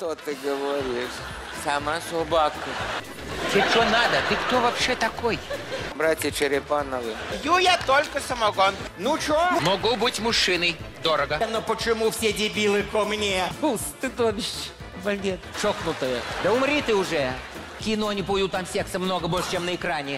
Что ты говоришь? Сама собака. Тебе что надо? Ты кто вообще такой? Братья Черепановы. Пью я только самогон. Ну чё? Могу быть мужчиной. Дорого. Но почему все дебилы ко мне? Фу, стыдобище. Блин, Шокнутая. Да умри ты уже. Кино не пою, там секса много больше, чем на экране.